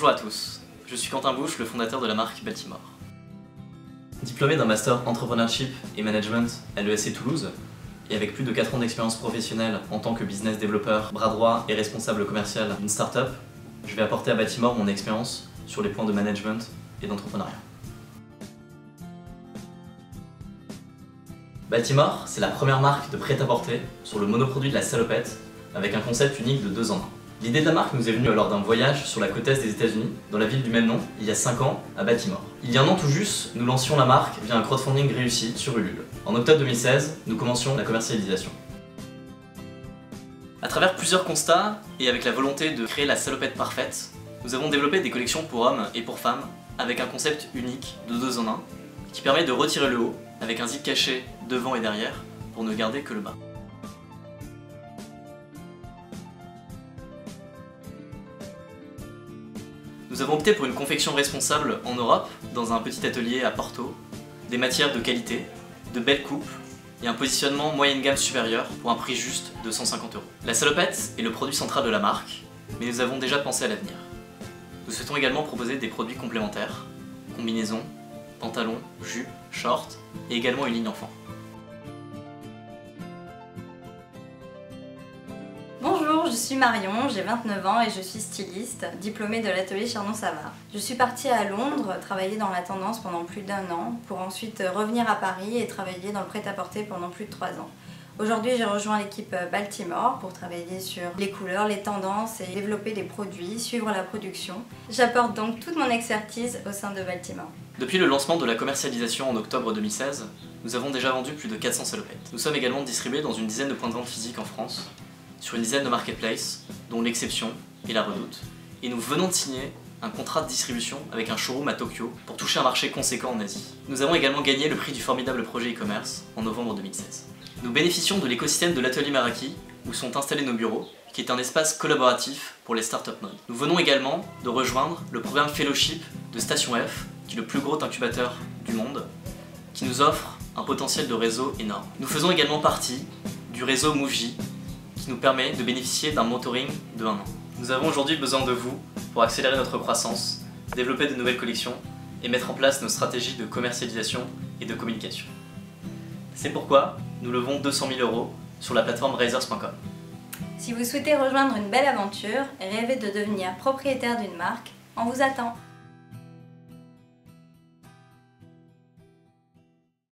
Bonjour à tous, je suis Quentin Bouche, le fondateur de la marque Baltimore. Diplômé d'un master Entrepreneurship et Management à l'ESC Toulouse, et avec plus de 4 ans d'expérience professionnelle en tant que business développeur, bras droit et responsable commercial d'une startup, je vais apporter à Baltimore mon expérience sur les points de management et d'entrepreneuriat. Baltimore, c'est la première marque de prêt-à-porter sur le monoproduit de la salopette avec un concept unique de deux en un. L'idée de la marque nous est venue lors d'un voyage sur la côte est des États-Unis, dans la ville du même nom, il y a 5 ans, à Baltimore. Il y a un an tout juste, nous lancions la marque via un crowdfunding réussi sur Ulule. En octobre 2016, nous commencions la commercialisation. À travers plusieurs constats, et avec la volonté de créer la salopette parfaite, nous avons développé des collections pour hommes et pour femmes, avec un concept unique de deux en un, qui permet de retirer le haut, avec un zip caché devant et derrière, pour ne garder que le bas. Nous avons opté pour une confection responsable en Europe, dans un petit atelier à Porto, des matières de qualité, de belles coupes et un positionnement moyenne gamme supérieur pour un prix juste de 150 euros. La salopette est le produit central de la marque, mais nous avons déjà pensé à l'avenir. Nous souhaitons également proposer des produits complémentaires, combinaisons, pantalons, jupes, shorts et également une ligne enfant. Je suis Marion, j'ai 29 ans et je suis styliste, diplômée de l'atelier Chernon-Savard. Je suis partie à Londres travailler dans la tendance pendant plus d'un an pour ensuite revenir à Paris et travailler dans le prêt-à-porter pendant plus de 3 ans. Aujourd'hui, j'ai rejoint l'équipe Baltimore pour travailler sur les couleurs, les tendances et développer des produits, suivre la production. J'apporte donc toute mon expertise au sein de Baltimore. Depuis le lancement de la commercialisation en octobre 2016, nous avons déjà vendu plus de 400 salopettes. Nous sommes également distribués dans une dizaine de points de vente physiques en France, sur une dizaine de marketplaces, dont l'exception et la redoute. Et nous venons de signer un contrat de distribution avec un showroom à Tokyo pour toucher un marché conséquent en Asie. Nous avons également gagné le prix du formidable projet e-commerce en novembre 2016. Nous bénéficions de l'écosystème de l'atelier Maraki, où sont installés nos bureaux, qui est un espace collaboratif pour les startup mode. Nous venons également de rejoindre le programme Fellowship de Station F, qui est le plus gros incubateur du monde, qui nous offre un potentiel de réseau énorme. Nous faisons également partie du réseau Mouvji, qui nous permet de bénéficier d'un mentoring de un an. Nous avons aujourd'hui besoin de vous pour accélérer notre croissance, développer de nouvelles collections et mettre en place nos stratégies de commercialisation et de communication. C'est pourquoi nous levons 200 000 euros sur la plateforme Razors.com. Si vous souhaitez rejoindre une belle aventure et rêver de devenir propriétaire d'une marque, on vous attend